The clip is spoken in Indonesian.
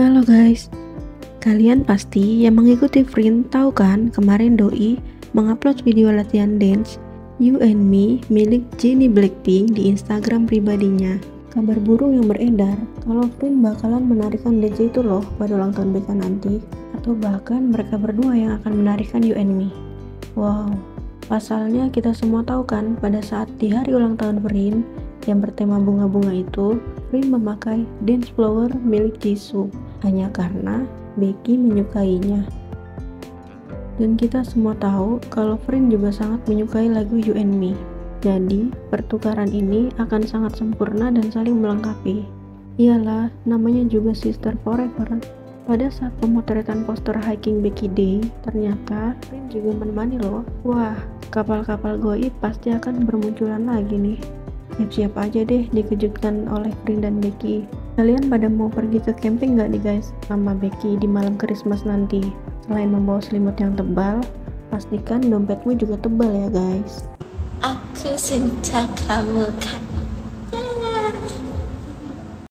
Halo guys, kalian pasti yang mengikuti Frin tahu kan kemarin Doi mengupload video latihan dance You and Me milik Jennie Blackpink di Instagram pribadinya. Kabar burung yang beredar kalau Frin bakalan menarikan dance itu loh pada ulang tahun BK nanti atau bahkan mereka berdua yang akan menarikan You and Me. Wow, pasalnya kita semua tahu kan pada saat di hari ulang tahun Frin yang bertema bunga-bunga itu, Rin memakai dance flower milik Jisoo hanya karena Becky menyukainya. Dan kita semua tahu kalau Frin juga sangat menyukai lagu You and Me. Jadi, pertukaran ini akan sangat sempurna dan saling melengkapi. Iyalah, namanya juga Sister Forever. Pada saat pemotretan poster hiking Becky Day, ternyata Frin juga menemani loh. Wah, kapal-kapal goib pasti akan bermunculan lagi nih. Siap-siap aja deh dikejutkan oleh Frin dan Becky. Kalian pada mau pergi ke camping nggak nih guys sama Becky di malam Christmas nanti? Selain membawa selimut yang tebal, pastikan dompetmu juga tebal ya guys. Aku cinta kamu kan